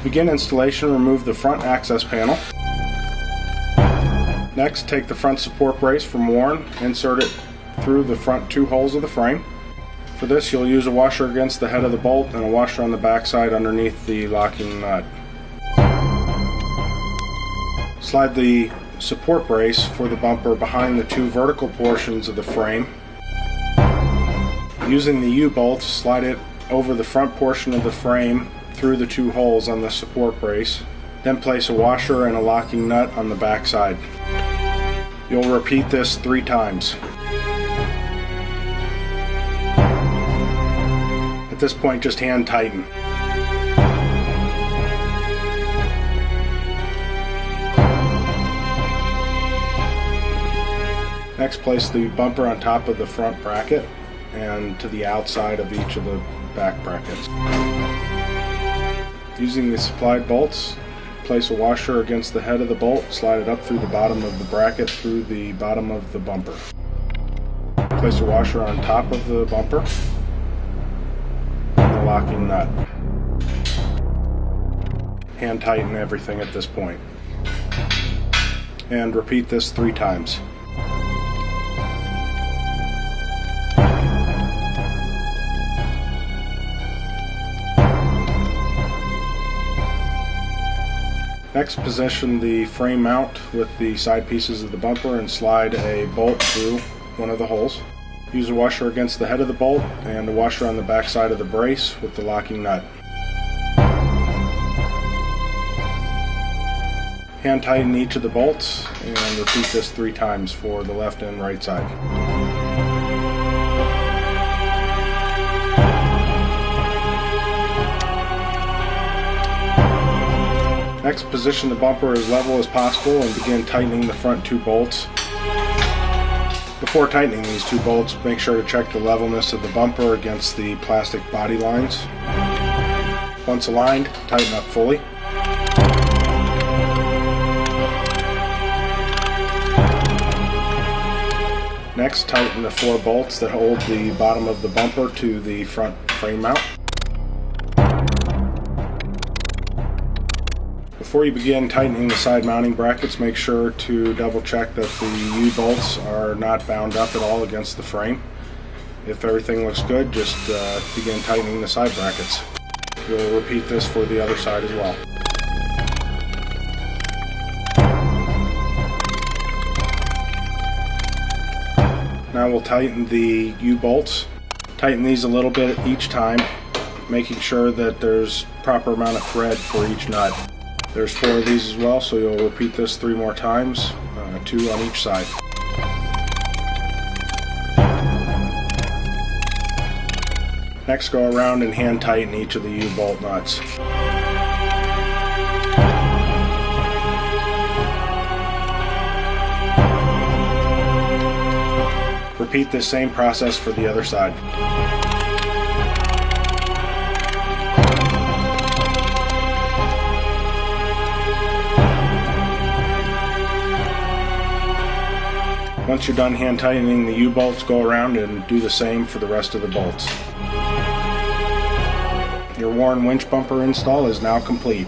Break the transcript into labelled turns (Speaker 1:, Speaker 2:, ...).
Speaker 1: To begin installation, remove the front access panel. Next, take the front support brace from Warn, insert it through the front two holes of the frame. For this, you'll use a washer against the head of the bolt and a washer on the backside underneath the locking nut. Slide the support brace for the bumper behind the two vertical portions of the frame. Using the U-bolt, slide it over the front portion of the frame through the two holes on the support brace. Then place a washer and a locking nut on the back side. You'll repeat this three times. At this point, just hand tighten. Next, place the bumper on top of the front bracket and to the outside of each of the back brackets. Using the supplied bolts, place a washer against the head of the bolt, slide it up through the bottom of the bracket through the bottom of the bumper. Place a washer on top of the bumper and the locking nut. Hand tighten everything at this point. And repeat this three times. Next, position the frame mount with the side pieces of the bumper and slide a bolt through one of the holes. Use a washer against the head of the bolt and a washer on the back side of the brace with the locking nut. Hand tighten each of the bolts and repeat this three times for the left and right side. Next, position the bumper as level as possible and begin tightening the front two bolts. Before tightening these two bolts, make sure to check the levelness of the bumper against the plastic body lines. Once aligned, tighten up fully. Next, tighten the four bolts that hold the bottom of the bumper to the front frame mount. Before you begin tightening the side mounting brackets, make sure to double check that the U-bolts are not bound up at all against the frame. If everything looks good, just uh, begin tightening the side brackets. We'll repeat this for the other side as well. Now we'll tighten the U-bolts. Tighten these a little bit each time, making sure that there's proper amount of thread for each nut. There's four of these as well, so you'll repeat this three more times, uh, two on each side. Next, go around and hand tighten each of the U-bolt nuts. Repeat this same process for the other side. Once you're done hand tightening the U-bolts, go around and do the same for the rest of the bolts. Your Warn winch bumper install is now complete.